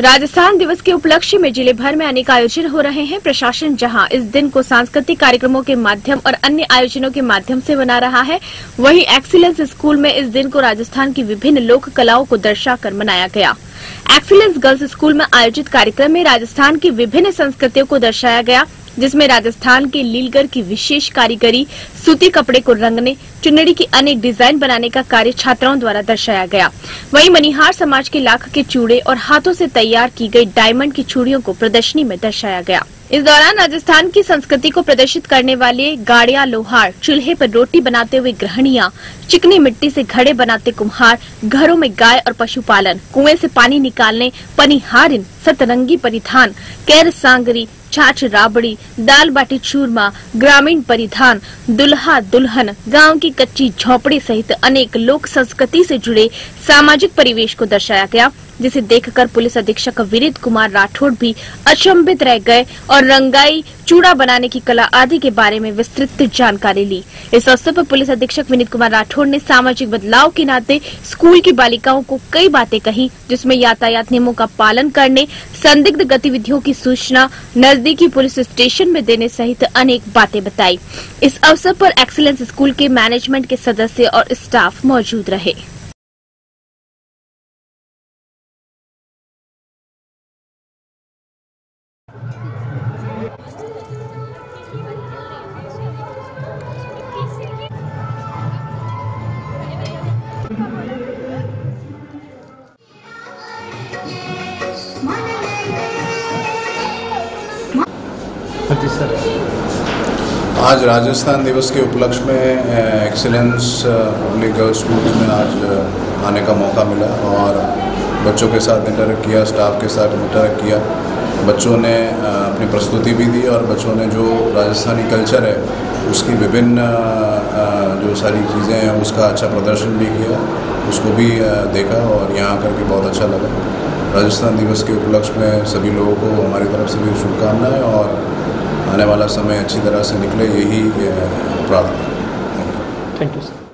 राजस्थान दिवस के उपलक्ष्य में ज़िले भर में अनेक आयोजन हो रहे हैं। प्रशासन जहाँ इस दिन को सांस्कृतिक कार्यक्रमों के माध्यम और अन्य आयोजनों के माध्यम से मना रहा है, वहीं एक्सीलेंस स्कूल में इस दिन को राजस्थान की विभिन्न लोक कलाओं को दर्शाकर मनाया गया। एक्सीलेंस गर्ल्स स्कूल में आयोजित कार्यक्रम में राजस्थान की विभिन्न संस्कृतियों को दर्शाया गया। जिसमें राजस्थान के लीलगर की विशेष कारीगरी सूती कपड़े को रंगने, चुनरी की अनेक डिज़ाइन बनाने का कार्य छात्राओं द्वारा दर्शाया गया। वहीं मनिहार समाज के लाख के चूड़े और हाथों से तैयार की गई डायमंड की चूड़ियों को प्रदर्शनी में दर्शाया गया। इस दौरान राजस्थान की संस्कृति को प्रदर्शित करने वाले गाड़िया, लोहार, चूल्हे पर रोटी बनाते हुए गृहणियाँ, चिकनी मिट्टी से घड़े बनाते कुम्हार, घरों में गाय और पशुपालन, कुएँ से पानी निकालने, पनिहारिन, सतरंगी परिधान, कैर सांगरी छाछ राबड़ी, दाल बाटी चूरमा, ग्रामीण परिधान, दुल्हा दुल्हन, गाँव की कच्ची झोपड़ी सहित अनेक लोक संस्कृति से जुड़े सामाजिक परिवेश को दर्शाया गया, जिसे देखकर पुलिस अधीक्षक विनीत कुमार राठौड़ भी अचंभित रह गए और रंगाई चूड़ा बनाने की कला आदि के बारे में विस्तृत जानकारी ली। इस अवसर पर पुलिस अधीक्षक विनीत कुमार राठौड़ ने सामाजिक बदलाव के नाते स्कूल की बालिकाओं को कई बातें कही, जिसमें यातायात नियमों का पालन करने, संदिग्ध गतिविधियों की सूचना, नजदीकी पुलिस स्टेशन में देने सहित अनेक बातें बताई। इस अवसर पर एक्सीलेंस स्कूल के मैनेजमेंट के सदस्य और स्टाफ मौजूद रहे। हाँ आज राजस्थान दिवस के उपलक्ष्य में एक्सीलेंस पब्लिक गर्ल्स स्कूल में आज आने का मौका मिला और बच्चों के साथ इंटरेक्ट किया स्टाफ के साथ इंटरेक्ट किया। बच्चों ने अपनी प्रस्तुति भी दी और बच्चों ने जो राजस्थानी कल्चर है, उसकी विभिन्न जो सारी चीज़ें हैं, उसका अच्छा प्रदर्शन भी किया, उसको भी देखा और यहाँ आकर के बहुत अच्छा लगा। राजस्थान दिवस के उपलक्ष्य में सभी लोगों को हमारी तरफ़ से भी शुभकामनाएँ और आने वाला समय अच्छी तरह से निकले यही प्रार्थना थैंक यू सर